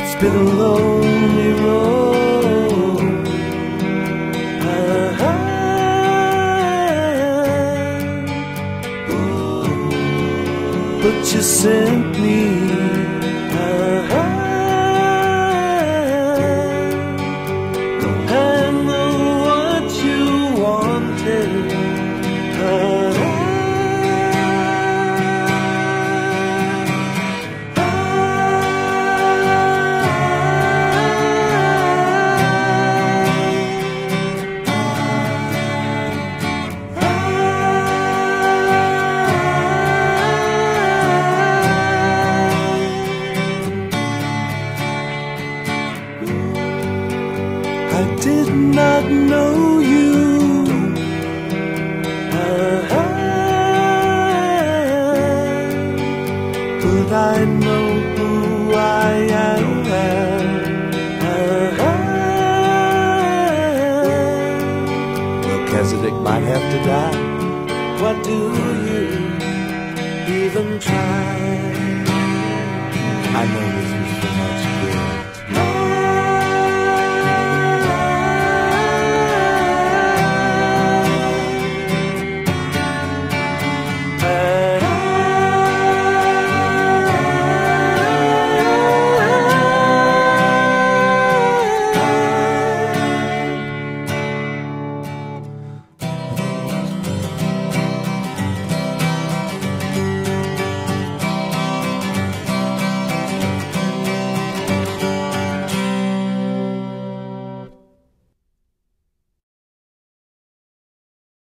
It's been a lonely road. Ah, But you sent me. I know what you wanted. I did not know you. Uh-huh. But I know who I am. Uh-huh. Melchizedek might have to die. What do you even try? I know this too much.